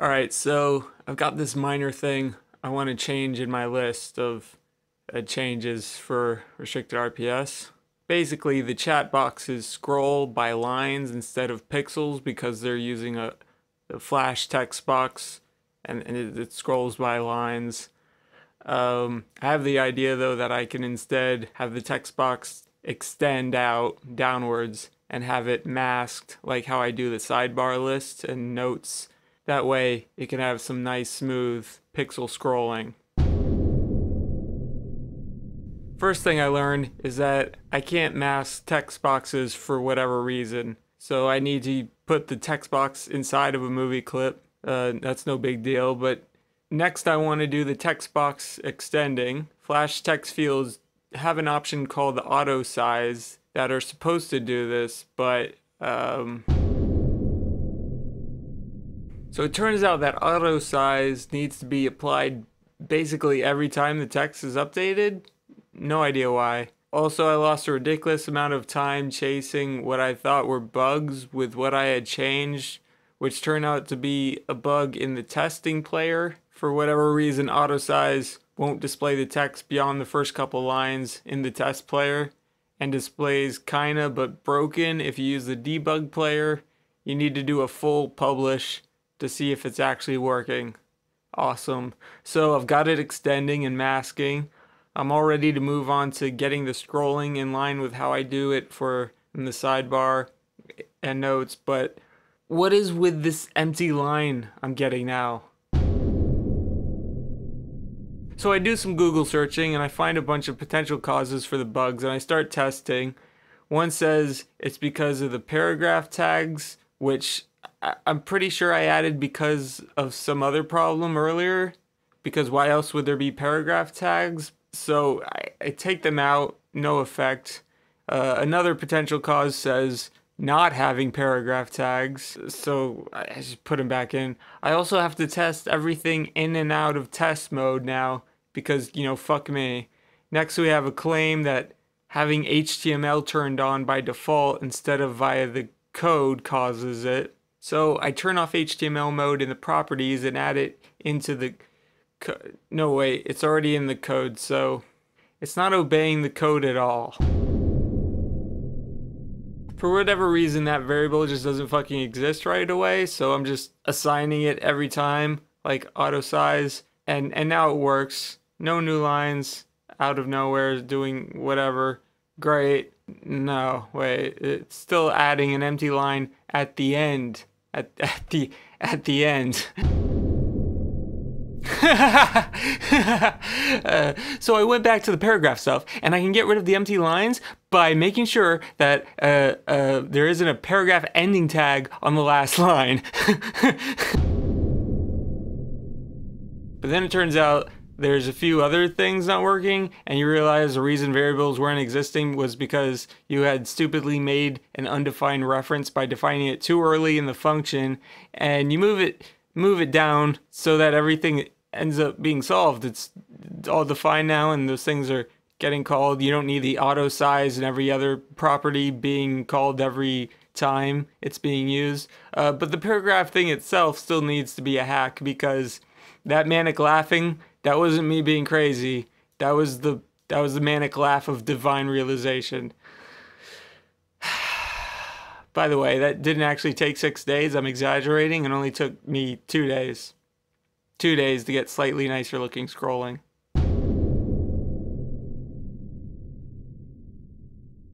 All right, so I've got this minor thing I want to change in my list of uh, changes for restricted RPS. Basically, the chat boxes scroll by lines instead of pixels because they're using a, a flash text box and, and it, it scrolls by lines. Um, I have the idea though that I can instead have the text box extend out downwards and have it masked like how I do the sidebar list and notes. That way it can have some nice smooth pixel scrolling. First thing I learned is that I can't mask text boxes for whatever reason. So I need to put the text box inside of a movie clip. Uh, that's no big deal, but next I want to do the text box extending. Flash text fields have an option called the auto size that are supposed to do this, but um, so it turns out that auto size needs to be applied basically every time the text is updated. No idea why. Also, I lost a ridiculous amount of time chasing what I thought were bugs with what I had changed, which turned out to be a bug in the testing player. For whatever reason, auto size won't display the text beyond the first couple lines in the test player and displays kinda but broken if you use the debug player. You need to do a full publish to see if it's actually working. Awesome. So I've got it extending and masking. I'm all ready to move on to getting the scrolling in line with how I do it for in the sidebar and notes, but what is with this empty line I'm getting now? So I do some Google searching and I find a bunch of potential causes for the bugs and I start testing. One says it's because of the paragraph tags, which I'm pretty sure I added because of some other problem earlier. Because why else would there be paragraph tags? So I, I take them out, no effect. Uh, another potential cause says not having paragraph tags, so I just put them back in. I also have to test everything in and out of test mode now because, you know, fuck me. Next, we have a claim that having HTML turned on by default instead of via the code causes it. So I turn off HTML mode in the properties and add it into the no wait, it's already in the code, so it's not obeying the code at all. For whatever reason, that variable just doesn't fucking exist right away, so I'm just assigning it every time, like auto size, and, and now it works. No new lines, out of nowhere, doing whatever. Great. No, wait, it's still adding an empty line at the end. At, at the at the end. uh, so I went back to the paragraph stuff, and I can get rid of the empty lines by making sure that uh, uh, there isn't a paragraph ending tag on the last line. but then it turns out there's a few other things not working, and you realize the reason variables weren't existing was because you had stupidly made an undefined reference by defining it too early in the function, and you move it move it down so that everything ends up being solved. It's all defined now, and those things are getting called. You don't need the auto size and every other property being called every time it's being used. Uh, but the paragraph thing itself still needs to be a hack because that manic laughing, that wasn't me being crazy. That was the that was the manic laugh of divine realization. By the way, that didn't actually take six days. I'm exaggerating. It only took me two days two days to get slightly nicer looking scrolling.